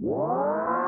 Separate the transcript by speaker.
Speaker 1: What?